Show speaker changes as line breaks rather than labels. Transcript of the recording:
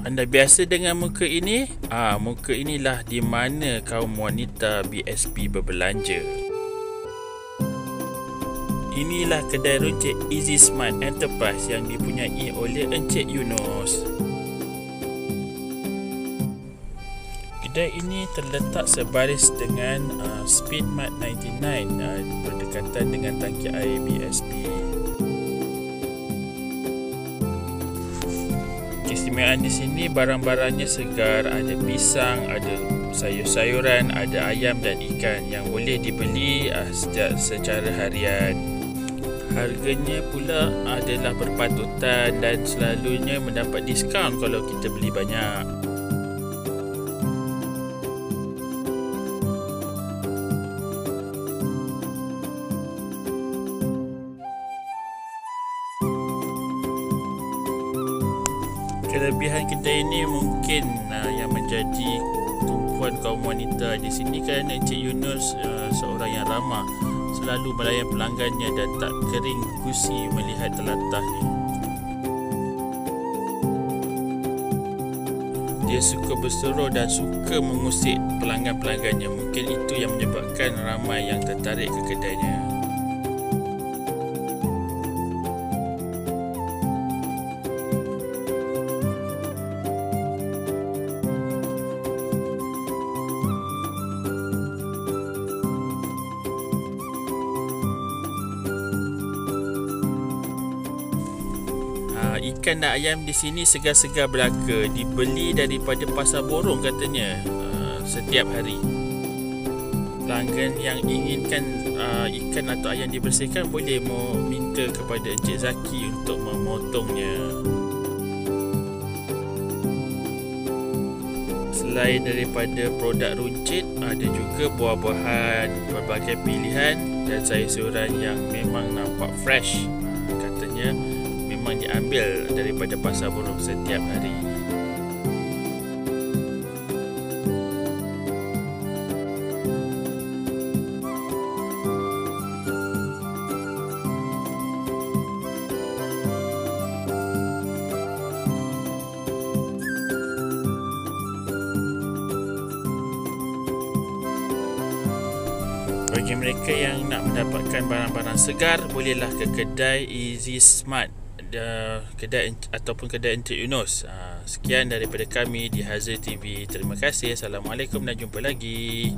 Anda biasa dengan muka ini? Ah, muka inilah di mana kaum wanita BSP berbelanja. Inilah kedai runcit Easy Smart Enterprise yang dipunyai oleh Encik Yunus. Kedai ini terletak sebaris dengan uh, Speedmart 99 uh, berdekatan dengan tangki air BSP. Keistimewaan di sini barang-barangnya segar, ada pisang, ada sayur-sayuran, ada ayam dan ikan yang boleh dibeli uh, sejak secara harian. Harganya pula adalah berpatutan dan selalunya mendapat diskaun kalau kita beli banyak. Kelebihan kedai ini mungkin uh, yang menjadi tumpuan kaum wanita di sini kerana Encik Yunus uh, seorang yang ramah selalu melayan pelanggannya dan tak kering gusi melihat telatahnya. Dia suka berseru dan suka mengusik pelanggan-pelanggannya. Mungkin itu yang menyebabkan ramai yang tertarik ke kedainya ikan dan ayam di sini segar-segar belaka. Dibeli daripada pasar borong katanya uh, setiap hari. Pelanggan yang inginkan uh, ikan atau ayam dibersihkan boleh meminta kepada Encik Zaki untuk memotongnya. Selain daripada produk runcit ada juga buah-buahan berbagai pilihan. Dan sayur-sayuran yang memang nampak fresh katanya memang diambil daripada pasar burung setiap hari. Bagi mereka yang nak mendapatkan barang-barang segar, bolehlah ke kedai Easy Smart kedai ataupun kedai Encik Yunus. Uh, sekian daripada kami di Hazir TV. Terima kasih. Assalamualaikum dan jumpa lagi.